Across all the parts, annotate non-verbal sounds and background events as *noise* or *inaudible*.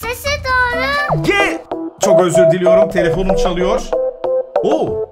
Sesi doğru. Ge Çok özür diliyorum. Telefonum çalıyor. Oo.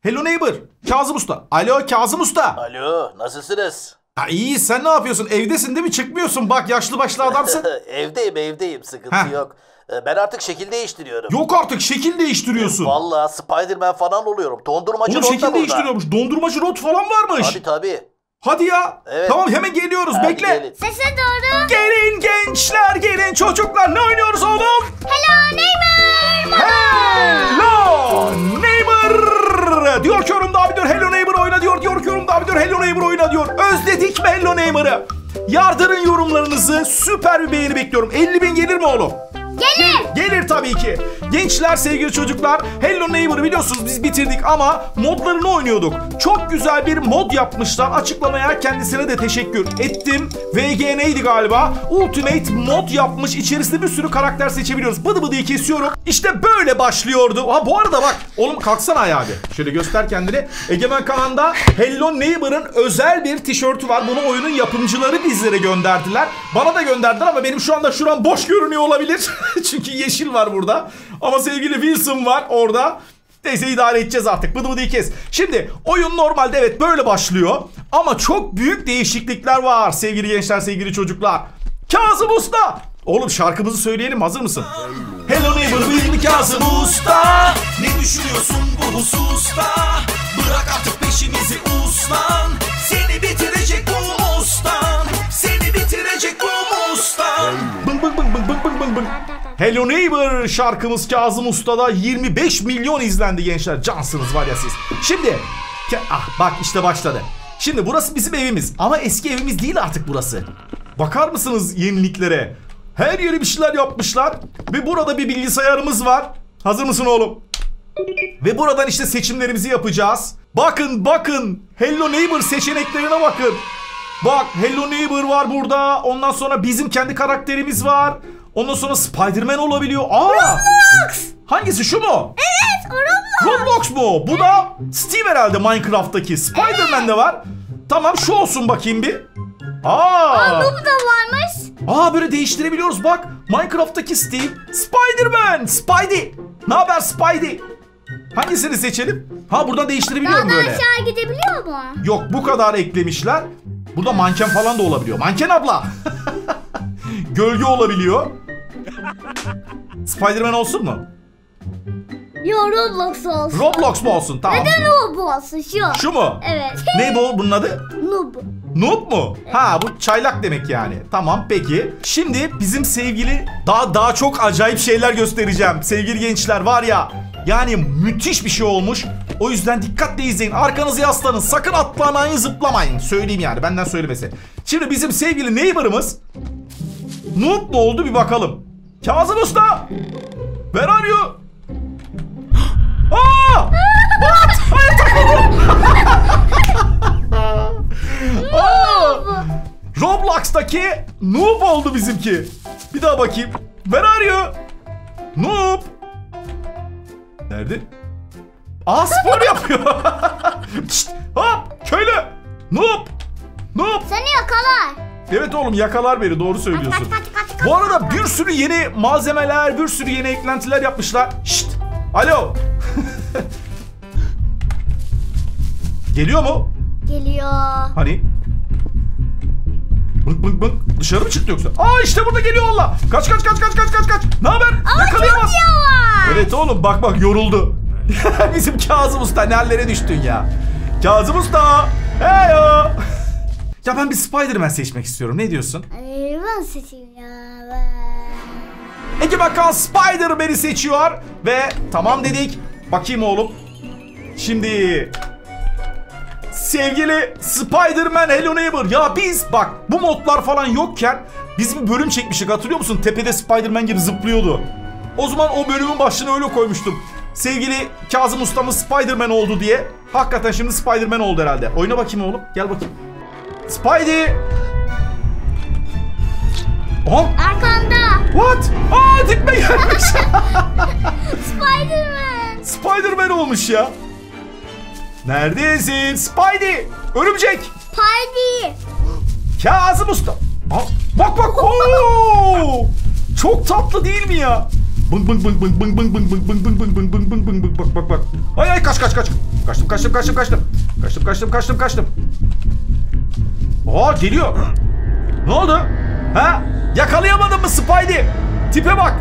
Hello neighbor. Kazım Usta. Alo Kazım Usta. Alo, nasılsınız? Ha, iyi sen ne yapıyorsun? Evdesin değil mi? Çıkmıyorsun. Bak yaşlı başlı adamsın. *laughs* evdeyim, evdeyim. Sıkıntı Heh. yok. Ee, Ben artık şekil değiştiriyorum. Yok artık şekil değiştiriyorsun. Vallahi Spider-Man falan oluyorum. Dondurmacı Oğlum Rod da şekil burada. değiştiriyormuş. Dondurmacı rot falan varmış. Tabii tabii. Hadi ya. Evet. Tamam hemen geliyoruz. Hadi Bekle. gelin. Sesi doğru. Gelin gençler, gelin çocuklar. Ne oynuyoruz oğlum? Hello neighbor. Hello neighbor. Diyor ki yorumda abi diyor Hello neighbor oyna diyor. Diyor ki yorumda abi diyor Hello neighbor oyna diyor. Özledik mi Hello neighbor'ı? Yardırın yorumlarınızı. Süper bir beğeni bekliyorum. 50 bin gelir mi oğlum? Gelir. Gelir tabii ki. Gençler, sevgili çocuklar, Hello Neighbor'ı biliyorsunuz biz bitirdik ama modlarını oynuyorduk. Çok güzel bir mod yapmışlar. Açıklamaya kendisine de teşekkür ettim. VGN'ydi galiba. Ultimate mod yapmış. İçerisinde bir sürü karakter seçebiliyoruz. Bıdı bıdıyı kesiyorum. İşte böyle başlıyordu. Ha bu arada bak. Oğlum kalksana ayağa bir. Şöyle göster kendini. Egemen Kaan'da Hello Neighbor'ın özel bir tişörtü var. Bunu oyunun yapımcıları bizlere gönderdiler. Bana da gönderdiler ama benim şu anda şuram boş görünüyor olabilir. *laughs* Çünkü yeşil var burada. Ama sevgili Wilson var orada. Neyse idare edeceğiz artık. Bıdı bıdıyı kes. Şimdi oyun normalde evet böyle başlıyor. Ama çok büyük değişiklikler var sevgili gençler, sevgili çocuklar. Kazım Usta. Oğlum şarkımızı söyleyelim hazır mısın? Hello neighbor benim Kazım Usta. Ne düşünüyorsun bu hususta? Bırak artık peşimizi uslan Seni bitirecek Hello Neighbor şarkımız Kazım Usta'da 25 milyon izlendi gençler. Cansınız var ya siz. Şimdi ah bak işte başladı. Şimdi burası bizim evimiz ama eski evimiz değil artık burası. Bakar mısınız yeniliklere? Her yere bir şeyler yapmışlar ve burada bir bilgisayarımız var. Hazır mısın oğlum? Ve buradan işte seçimlerimizi yapacağız. Bakın bakın Hello Neighbor seçeneklerine bakın. Bak Hello Neighbor var burada. Ondan sonra bizim kendi karakterimiz var. Ondan sonra Spider-Man olabiliyor. Aa! Roblox! Hangisi şu mu? Evet Roblox. Roblox mu? Bu da Steve herhalde Minecraft'taki. Spider-Man de var. Tamam şu olsun bakayım bir. Aa! Bu da varmış. Aa böyle değiştirebiliyoruz bak. Minecraft'taki Steve, Spider-Man, Spidey. Ne haber Spidey? Hangisini seçelim? Ha buradan değiştirebiliyorum Daha da böyle. aşağı gidebiliyor mu? Yok bu kadar eklemişler. Burada manken falan da olabiliyor. Manken abla. *laughs* Gölge olabiliyor. Spider-Man olsun mu? Yo Roblox olsun. Roblox mu olsun? Tamam. Neden Noob olsun şu? Şu mu? Evet. *laughs* Ne bu? Bunun adı? Noob. Noob mu? Ha bu çaylak demek yani. Tamam peki. Şimdi bizim sevgili daha daha çok acayip şeyler göstereceğim. Sevgili gençler var ya. Yani müthiş bir şey olmuş. O yüzden dikkatle izleyin. Arkanızı yaslanın. Sakın atlamayın, zıplamayın. Söyleyeyim yani benden söylemesi. Şimdi bizim sevgili neighbor'ımız Noob mu oldu bir bakalım. Kazım Usta! Where are you? *gasps* Aa! What? Ay takıldım. *laughs* Aa! Roblox'taki Noob oldu bizimki. Bir daha bakayım. Where are you? Noob. Nerede? Aa spor yapıyor. *laughs* Şşt, hop köylü. Noob. Noob. Seni yakalar. Evet oğlum yakalar beni doğru söylüyorsun. Kaç, kaç, kaç, kaç. Bu arada bir sürü yeni malzemeler, bir sürü yeni eklentiler yapmışlar. Şşt. Alo. *laughs* Geliyor mu? Geliyor. Hani? Bık bık bık. Dışarı mı çıktı yoksa? Aa işte burada geliyor valla. Kaç kaç kaç kaç kaç kaç kaç. Ne haber? Yakalayamaz. Evet oğlum bak bak yoruldu. *laughs* Bizim Kazım Usta ne hallere düştün ya. Kazım Usta. Heyo. Ya ben bir Spider-Man seçmek istiyorum. Ne diyorsun? Ben seçeyim ya. Ben. Ege Bakan Spider-Man'i seçiyor. Ve tamam dedik. Bakayım oğlum. Şimdi sevgili Spider-Man Hello Neighbor. Ya biz bak bu modlar falan yokken biz bir bölüm çekmiştik hatırlıyor musun? Tepede Spider-Man gibi zıplıyordu. O zaman o bölümün başlığını öyle koymuştum. Sevgili Kazım Ustamız Spider-Man oldu diye. Hakikaten şimdi Spider-Man oldu herhalde. Oyna bakayım oğlum. Gel bakayım. Spidey. Aha. Arkanda. What? Aa dikme gelmiş. Spider-Man. Spider-Man olmuş ya. Neredesin Spidey? Örümcek. Party. Kazım Usta. Aa, bak bak. Oo! Çok tatlı değil mi ya? Bıng bıng bıng bıng bıng bıng bıng bıng bıng bıng bıng bıng bıng bıng bıng bak bak bak. Ay ay kaç kaç kaç. Kaçtım kaçtım kaçtım kaçtım. Kaçtım kaçtım kaçtım kaçtım. Aa geliyor. Ne oldu? Ha? Yakalayamadın mı Spidey? Tipe bak.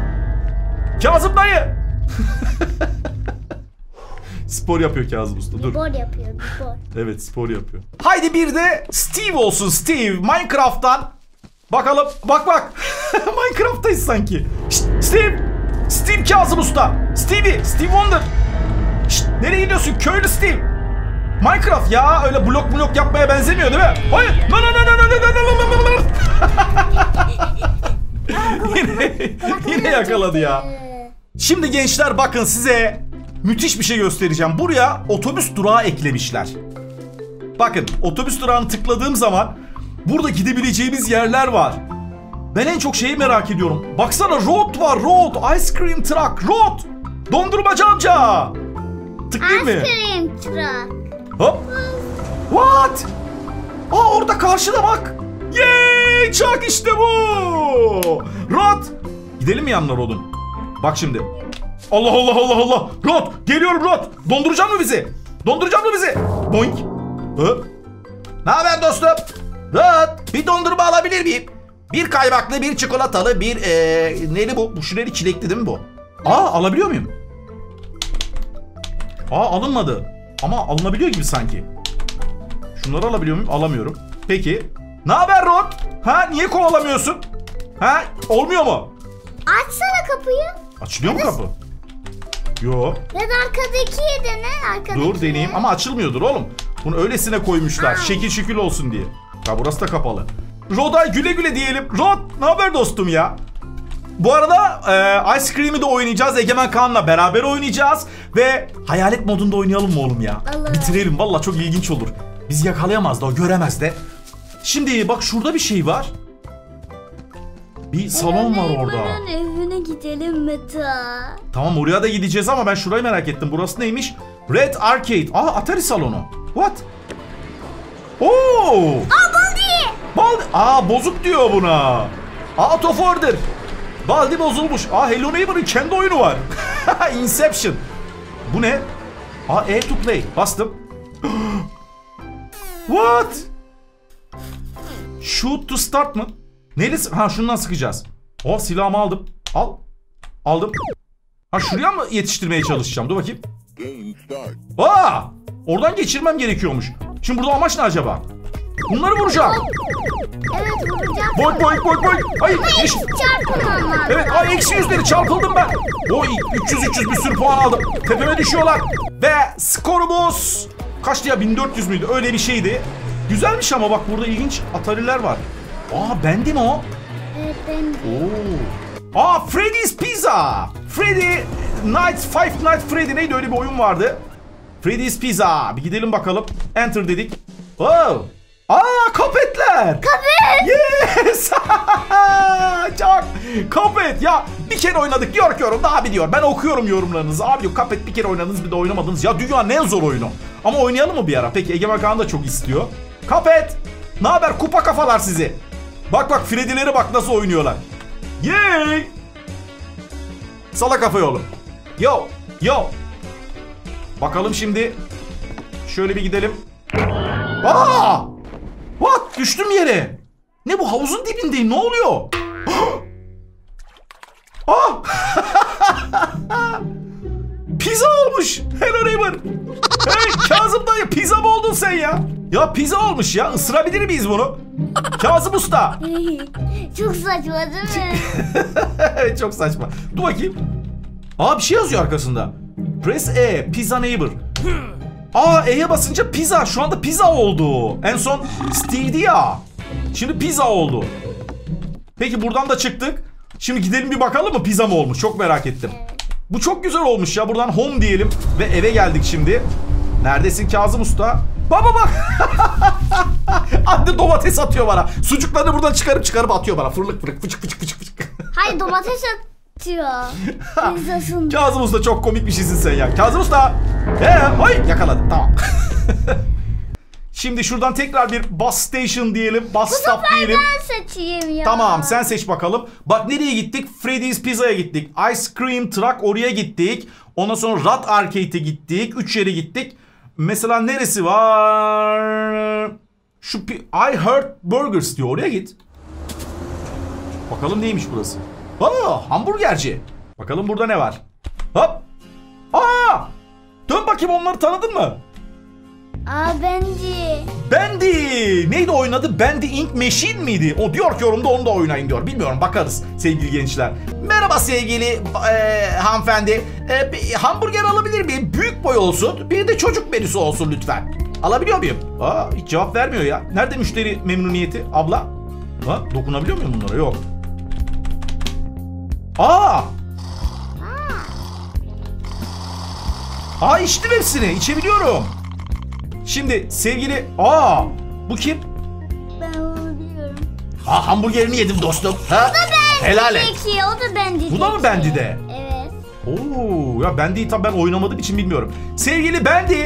Kazım dayı. *laughs* Spor yapıyor Kazım Usta. Dur. Bor yapıyor bor. Evet spor yapıyor. Haydi bir de Steve olsun Steve. Minecraft'tan. Bakalım. Bak bak. *laughs* Minecraft'tayız sanki. Şşt, Steve. Steve Kazım Usta. Stevie. Steve Wonder. Şşt, nereye gidiyorsun? Köylü Steve. Minecraft ya öyle blok blok yapmaya benzemiyor değil mi? Hayır. No no no no no no no no no no. yine, yine yakaladı ya. Ee, Şimdi gençler bakın size müthiş bir şey göstereceğim. Buraya otobüs durağı eklemişler. Bakın otobüs durağını tıkladığım zaman burada gidebileceğimiz yerler var. Ben en çok şeyi merak ediyorum. Baksana road var road. Ice cream truck road. Dondurmacı amca. Tıklayayım mı? Ice cream truck. Hop. What? Aa orada karşıda bak. Yay! Çak işte bu. Rod. Gidelim mi yanına Rod'un? Bak şimdi. Allah Allah Allah Allah. Rod geliyorum Rod. Donduracak mı bizi? Donduracak mı bizi? Boink. Ne haber dostum? Rod bir dondurma alabilir miyim? Bir kaymaklı, bir çikolatalı, bir ee, neli bu? Bu şureli çilekli değil mi bu? Aa alabiliyor muyum? Aa alınmadı. Ama alınabiliyor gibi sanki. Şunları alabiliyor muyum? Alamıyorum. Peki. Ne haber Rod? Ha niye kovalamıyorsun? Ha olmuyor mu? Açsana kapıyı. Açılıyor mu kapı? Yo. Ya da arkadakiye dene arkadaki. Dur deneyeyim ama açılmıyordur oğlum. Bunu öylesine koymuşlar. Ay. Şekil şükül olsun diye. Ya burası da kapalı. Rod'a güle güle diyelim. Rod ne haber dostum ya? Bu arada e, Ice Cream'i de oynayacağız. Egemen Kaan'la beraber oynayacağız. Ve hayalet modunda oynayalım mı oğlum ya? Olur. Bitirelim. Valla çok ilginç olur. Bizi yakalayamaz da o göremez de. Şimdi bak şurada bir şey var. Bir salon var orada. Neymar'ın evine gidelim Meta. Tamam oraya da gideceğiz ama ben şurayı merak ettim. Burası neymiş? Red Arcade. Aa Atari salonu. What? Oo! Aa Baldi. Baldi. Aa bozuk diyor buna. Out of order. Baldi bozulmuş. Aa Hello Neighbor'ın kendi oyunu var. *laughs* Inception. Bu ne? Aa E to play. Bastım. *gasps* What? Shoot to start mı? Neyle? sı- Ha şundan sıkacağız. Oh silahımı aldım. Al. Aldım. Ha şuraya mı yetiştirmeye çalışacağım? Dur bakayım. Aa! Oradan geçirmem gerekiyormuş. Şimdi burada amaç ne acaba? Bunları vuracağım. Evet vuracağım. Boy boy boy boy. Ay, eş- Çarpın onlar. Evet ay eksi yüzleri çarpıldım ben. Oy 300 300 bir sürü puan aldım. Tepeme düşüyorlar. Ve skorumuz kaçtı ya 1400 müydü? Öyle bir şeydi. Güzelmiş ama bak burada ilginç Atari'ler var. Aa bendi mi o? Evet ben Oo. Aa Freddy's Pizza. Freddy Night Five Night Freddy neydi öyle bir oyun vardı. Freddy's Pizza. Bir gidelim bakalım. Enter dedik. Oh. Aa kapetler. Kapı. Yes. *laughs* Çok. Kapet ya bir kere oynadık diyor ki yorum da abi diyor. Ben okuyorum yorumlarınızı. Abi diyor Kapet bir kere oynadınız bir de oynamadınız. Ya dünyanın en zor oyunu. Ama oynayalım mı bir ara? Peki Egemen Kaan da çok istiyor. Kapet. Ne haber kupa kafalar sizi? Bak bak Freddy'lere bak nasıl oynuyorlar. Yay. Sala kafayı oğlum. Yo. Yo. Bakalım şimdi. Şöyle bir gidelim. Aa! What? Düştüm yere. Ne bu havuzun dibindeyim. Ne oluyor? *gasps* Ah! *laughs* pizza olmuş. Hello neighbor. Hey Kazım dayı pizza mı oldun sen ya? Ya pizza olmuş ya. Isırabilir miyiz bunu? Kazım usta. *laughs* Çok saçma değil mi? çok saçma. Dur bakayım. Aa bir şey yazıyor arkasında. Press E, pizza neighbor. Aa E'ye basınca pizza. Şu anda pizza oldu. En son Steve'di ya. Şimdi pizza oldu. Peki buradan da çıktık. Şimdi gidelim bir bakalım mı pizza mı olmuş? Çok merak ettim. Bu çok güzel olmuş ya. Buradan home diyelim. Ve eve geldik şimdi. Neredesin Kazım Usta? Baba bak. *laughs* Anne domates atıyor bana. Sucuklarını buradan çıkarıp çıkarıp atıyor bana. Fırlık fırlık fıçık fıçık fıçık fıçık. Hayır domates atıyor. *laughs* Kazım Usta çok komik bir şeysin sen ya. Kazım Usta. Ee, oy yakaladım tamam. *laughs* Şimdi şuradan tekrar bir bus station diyelim. Bus stop diyelim. Ben seçeyim ya. Tamam sen seç bakalım. Bak nereye gittik? Freddy's Pizza'ya gittik. Ice Cream Truck oraya gittik. Ondan sonra Rat Arcade'e gittik. Üç yere gittik. Mesela neresi var? Şu I Heart Burgers diyor. Oraya git. Bakalım neymiş burası. Aa hamburgerci. Bakalım burada ne var. Hop. Bakayım onları tanıdın mı? Aa bence. Bendy. Neydi oynadı? Bendy Ink Machine miydi? O diyor ki yorumda onu da oynayın diyor. Bilmiyorum bakarız sevgili gençler. Merhaba sevgili e, hanımefendi. E, bir hamburger alabilir miyim? Büyük boy olsun. Bir de çocuk menüsü olsun lütfen. Alabiliyor muyum? Aa, hiç cevap vermiyor ya. Nerede müşteri memnuniyeti? Abla? Ha, dokunabiliyor muyum bunlara? Yok. Aa! Aa içtim hepsini. İçebiliyorum. Şimdi sevgili... Aa! Bu kim? Ben onu biliyorum. Ha hamburgerini yedim dostum. Ha? Helal et. O da bence. Bu da mı Bendy'de? Evet. Oo ya Bendy'yi tam ben oynamadığım için bilmiyorum. Sevgili Bendy.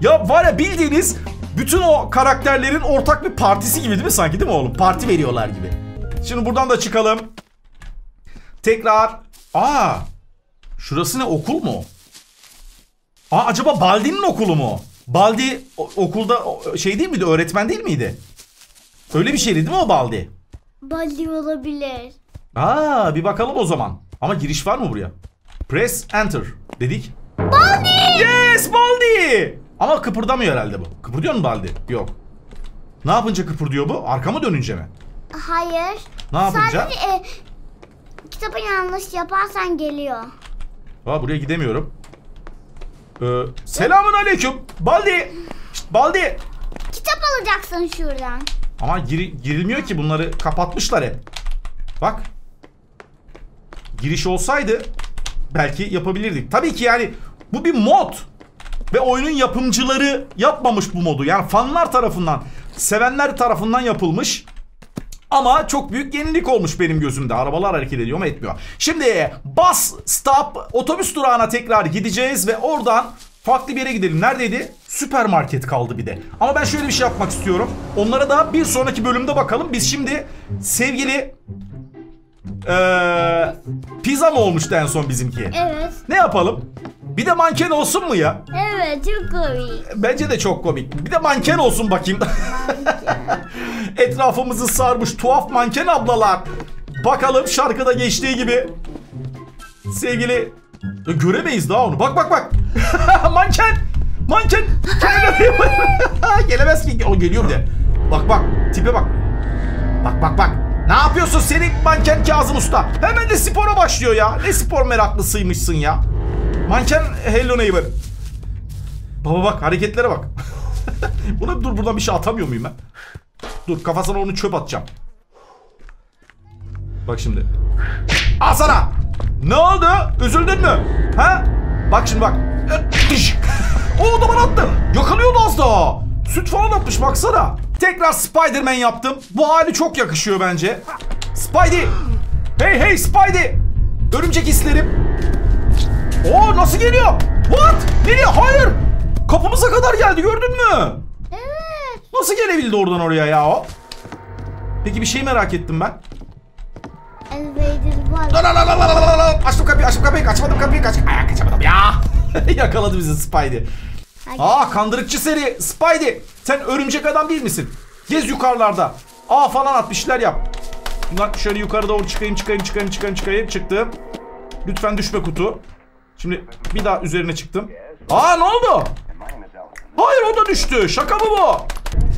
Ya var ya bildiğiniz bütün o karakterlerin ortak bir partisi gibi değil mi sanki değil mi oğlum? Parti veriyorlar gibi. Şimdi buradan da çıkalım. Tekrar. Aa. Şurası ne okul mu? Aa acaba Baldi'nin okulu mu? Baldi okulda şey değil miydi? Öğretmen değil miydi? Öyle bir şeydi değil mi o Baldi? Baldi olabilir. Aa bir bakalım o zaman. Ama giriş var mı buraya? Press enter dedik. Baldi! Yes Baldi! Ama kıpırdamıyor herhalde bu. Kıpırdıyor mu Baldi? Yok. Ne yapınca kıpırdıyor bu? Arka mı dönünce mi? Hayır. Ne yapınca? Sadece e, kitabı yanlış yaparsan geliyor. Aa buraya gidemiyorum. Ee, selamun aleyküm. Baldi! Şşt, Baldi! Kitap alacaksın şuradan. Ama giri- girilmiyor ki bunları kapatmışlar hep. Bak. Giriş olsaydı belki yapabilirdik. Tabii ki yani bu bir mod. Ve oyunun yapımcıları yapmamış bu modu. Yani fanlar tarafından, sevenler tarafından yapılmış. Ama çok büyük yenilik olmuş benim gözümde. Arabalar hareket ediyor mu etmiyor. Şimdi bus stop otobüs durağına tekrar gideceğiz ve oradan farklı bir yere gidelim. Neredeydi? Süpermarket kaldı bir de. Ama ben şöyle bir şey yapmak istiyorum. Onlara da bir sonraki bölümde bakalım. Biz şimdi sevgili eee pizza mı olmuştu en son bizimki? Evet. Ne yapalım? Bir de manken olsun mu ya? Evet çok komik. Bence de çok komik. Bir de manken olsun bakayım. *laughs* Etrafımızı sarmış tuhaf manken ablalar. Bakalım şarkıda geçtiği gibi. Sevgili... Ya göremeyiz daha onu. Bak bak bak. *laughs* manken. Manken. *laughs* Gelemez ki. O geliyor de. Bak bak. Tipe bak. Bak bak bak. Ne yapıyorsun senin manken Kazım Usta? Hemen de spora başlıyor ya. Ne spor meraklısıymışsın ya. Manken Hello Neighbor. Baba bak hareketlere bak. *laughs* *laughs* Buna dur buradan bir şey atamıyor muyum ben? Dur kafasına onu çöp atacağım. Bak şimdi. Al sana. Ne oldu? Üzüldün mü? Ha? Bak şimdi bak. *laughs* o da bana attı. Yakalıyordu az daha. Süt falan atmış baksana. Tekrar Spider-Man yaptım. Bu hali çok yakışıyor bence. Spidey. Hey hey Spidey. Örümcek hislerim. Oo nasıl geliyor? What? Nereye? Hayır. Kapımıza kadar geldi gördün mü? Evet. Nasıl gelebildi oradan oraya ya o? Peki bir şey merak ettim ben. Elevator var. La la la la la la la. Açtım kapıyı açtım kapıyı kaçmadım kapıyı kaç. Ay kaçamadım ya. *laughs* Yakaladı bizi Spidey. Hadi. Aa kandırıkçı seri Spidey. Sen örümcek adam değil misin? Gez yukarılarda. Aa falan at bir şeyler yap. Bundan şöyle yukarı doğru çıkayım çıkayım çıkayım çıkayım çıkayım çıktım. Lütfen düşme kutu. Şimdi bir daha üzerine çıktım. Aa ne oldu? Hayır o da düştü. Şaka mı bu?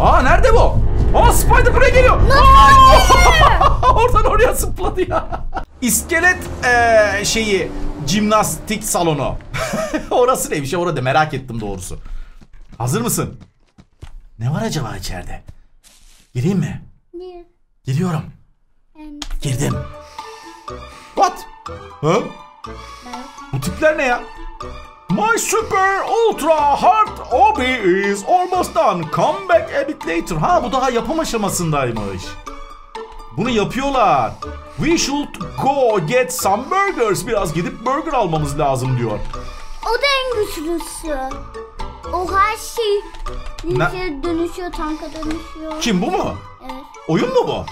Aa nerede bu? Aa Spider buraya geliyor. *laughs* Oradan oraya zıpladı ya. İskelet eee, şeyi jimnastik salonu. *laughs* Orası neymiş ya orada merak ettim doğrusu. Hazır mısın? Ne var acaba içeride? Gireyim mi? Niye? Giriyorum. Girdim. What? Ha? Bu tipler ne ya? My super ultra hard hobby is almost done. Come back a bit later. Ha bu daha yapım aşamasındaymış. Bunu yapıyorlar. We should go get some burgers. Biraz gidip burger almamız lazım diyor. o da en güçlüsü. O her şey Ne? dönüşüyor, tanka dönüşüyor. Kim bu mu? Evet. Oyun mu bu?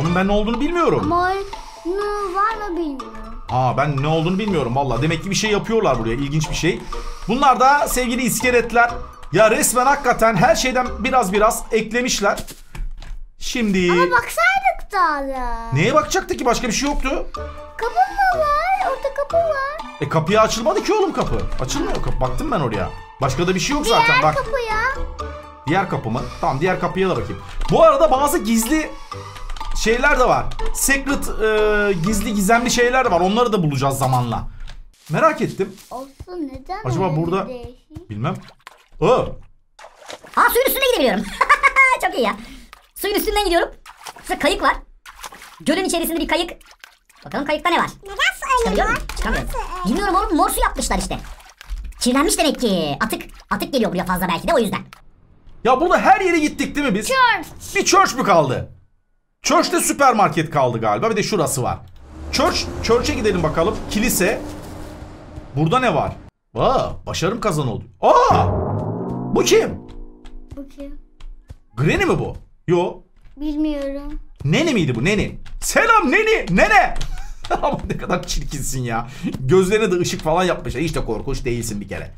Onun ben ne olduğunu bilmiyorum. Ama oyunu var mı bilmiyorum. Aa ben ne olduğunu bilmiyorum valla. Demek ki bir şey yapıyorlar buraya. İlginç bir şey. Bunlar da sevgili iskeletler. Ya resmen hakikaten her şeyden biraz biraz eklemişler. Şimdi... Ama baksaydık daha da. Neye bakacaktı ki? Başka bir şey yoktu. Kapı mı var? Orada kapı var. E kapıya açılmadı ki oğlum kapı. Açılmıyor kapı. Baktım ben oraya. Başka da bir şey yok zaten. Diğer Bak. kapıya. Diğer kapı mı? Tamam diğer kapıya da bakayım. Bu arada bazı gizli şeyler de var. Secret e, gizli gizemli şeyler de var. Onları da bulacağız zamanla. Merak ettim. Olsun neden Acaba öyle burada- değişik? Bilmem. Aa, Aa suyun üstünden gidebiliyorum. *laughs* Çok iyi ya. Suyun üstünden gidiyorum. Şurada kayık var. Gölün içerisinde bir kayık. Bakalım kayıkta ne var? Çıkabiliyor muyum? Çıkamıyorum. Bilmiyorum oğlum mor su yapmışlar işte. Kirlenmiş demek ki. Atık. Atık geliyor buraya fazla belki de o yüzden. ya burada her yere gittik değil mi biz? Church. Bir church mü kaldı? Church'te süpermarket kaldı galiba. Bir de şurası var. Church, church'e gidelim bakalım. Kilise. Burada ne var? Aa, başarım kazanıldı. Aa! Bu kim? Bu kim? Granny mi bu? Yo. Bilmiyorum. Nene miydi bu? Nene. Selam Nene. Nene. *laughs* Ama ne kadar çirkinsin ya. Gözlerine de ışık falan yapmışlar. Hiç de korkunç değilsin bir kere.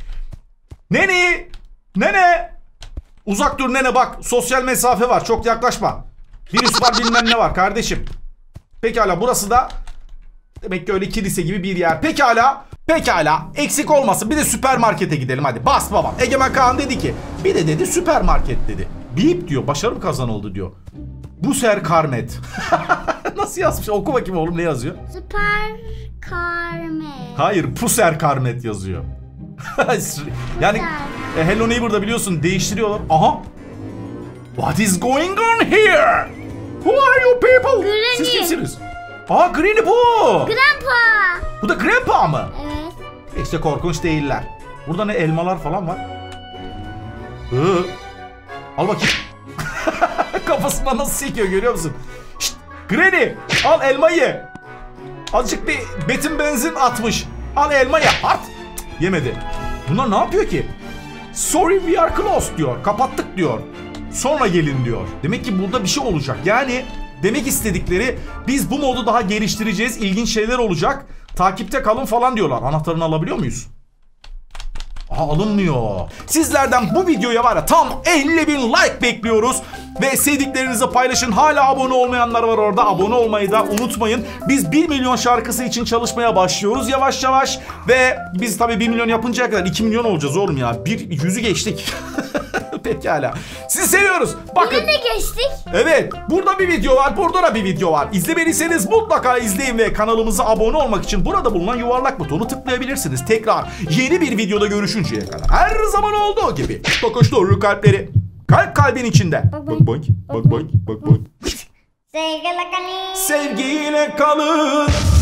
Nene. Nene. Uzak dur nene bak. Sosyal mesafe var. Çok yaklaşma. Virüs var bilmem ne var kardeşim. Pekala burası da demek ki öyle kilise gibi bir yer. Pekala. Pekala. Eksik olmasın. Bir de süpermarkete gidelim hadi. Bas babam. Egemen Kaan dedi ki. Bir de dedi süpermarket dedi. Bip diyor. Başarım kazanıldı diyor. Buser Karmet. *laughs* Nasıl yazmış? Oku bakayım oğlum ne yazıyor? Süper Carmen. Hayır Puser Karmet yazıyor. *laughs* yani e, Hello Neighbor'da biliyorsun değiştiriyorlar. Aha. What is going on here? Who are you people? Granny. Siz kimsiniz? Aa Granny bu. Grandpa. Bu da Grandpa mı? Evet. İşte korkunç değiller. Burada ne elmalar falan var. Hı. Al bakayım. *laughs* Kafasına nasıl sekiyor görüyor musun? Şşt, Granny al elmayı ye. Azıcık bir betin benzin atmış. Al elma ye. At. Yemedi. Bunlar ne yapıyor ki? Sorry we are closed diyor. Kapattık diyor. Sonra gelin diyor. Demek ki burada bir şey olacak. Yani demek istedikleri biz bu modu daha geliştireceğiz. İlginç şeyler olacak. Takipte kalın falan diyorlar. Anahtarını alabiliyor muyuz? Aha alınmıyor. Sizlerden bu videoya var ya tam 50 bin like bekliyoruz. Ve sevdiklerinizi paylaşın. Hala abone olmayanlar var orada. Abone olmayı da unutmayın. Biz 1 milyon şarkısı için çalışmaya başlıyoruz yavaş yavaş. Ve biz tabii 1 milyon yapıncaya kadar 2 milyon olacağız oğlum ya. Bir yüzü geçtik. *laughs* *laughs* Pekala. Sizi seviyoruz. Bakın. Ne geçtik? Evet, burada bir video var, burada da bir video var. İzlemediyseniz mutlaka izleyin ve kanalımıza abone olmak için burada bulunan yuvarlak butonu tıklayabilirsiniz. Tekrar yeni bir videoda görüşünceye kadar. Her zaman olduğu gibi. Tokuştur kalpleri. Kalp kalbin içinde. Bak bak, bak bak, bak bak. *laughs* Sevgili kalın. Sevgiyle kalın.